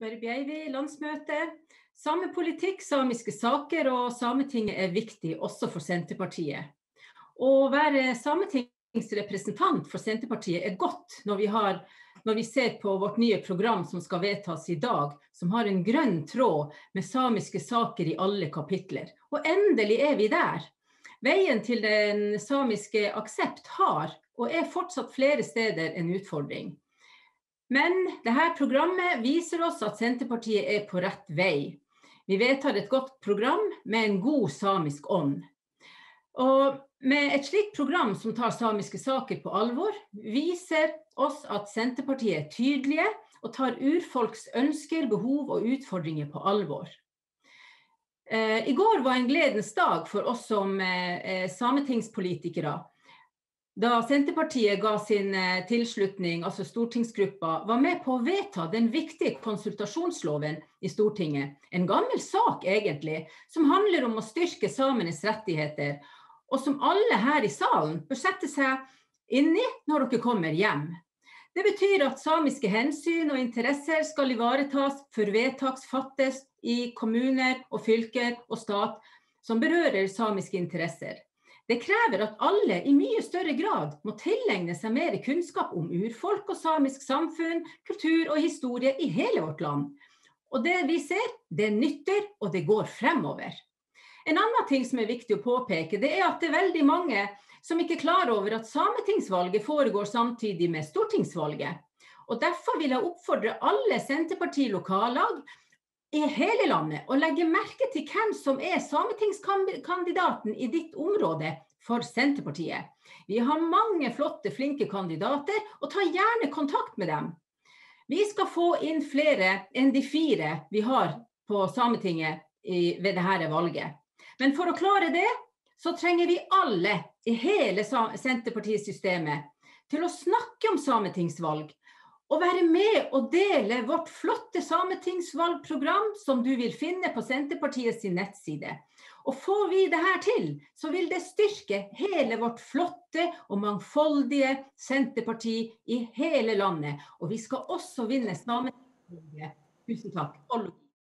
Landsmøte. Samepolitikk, samiske saker og Sametinget er viktig også for Senterpartiet. Å være sametingsrepresentant for Senterpartiet er godt når vi, har, når vi ser på vårt nye program som skal vedtas i dag, som har en grønn tråd med samiske saker i alle kapitler. Og endelig er vi der. Veien til den samiske aksept har, og er fortsatt flere steder, en utfordring. Men dette programmet viser oss at Senterpartiet er på rett vei. Vi vedtar et godt program med en god samisk ånd. Og med et slikt program som tar samiske saker på alvor, viser oss at Senterpartiet er tydelige og tar urfolks ønsker, behov og utfordringer på alvor. Eh, I går var en gledens dag for oss som eh, sametingspolitikere da Senterpartiet ga sin eh, tilslutning, altså stortingsgruppa, var med på å vedta den viktige konsultasjonsloven i Stortinget. En gammel sak, egentlig, som handler om å styrke samenes rettigheter, og som alle her i salen bør sette seg inn i når dere kommer hjem. Det betyr at samiske hensyn og interesser skal ivaretas før vedtak fattes i kommuner og fylker og stat som berører samiske interesser. Det krever at alle i mye større grad må tilegne seg mer kunnskap om urfolk og samisk samfunn, kultur og historie i hele vårt land. Og det vi ser, det nytter, og det går fremover. En annen ting som er viktig å påpeke, det er at det er veldig mange som ikke er klar over at sametingsvalget foregår samtidig med stortingsvalget. Og Derfor vil jeg oppfordre alle Senterparti-lokallag i hele landet og legge merke til hvem som er sametingskandidaten i ditt område for Senterpartiet. Vi har mange flotte, flinke kandidater, og ta gjerne kontakt med dem. Vi skal få inn flere enn de fire vi har på Sametinget i, ved dette valget. Men for å klare det, så trenger vi alle i hele Senterpartisystemet til å snakke om sametingsvalg å være med og dele vårt flotte sametingsvalgprogram som du vil finne på Senterpartiets nettside. Og får vi det her til, så vil det styrke hele vårt flotte og mangfoldige Senterparti i hele landet. Og vi skal også vinne Sametinget. Tusen takk.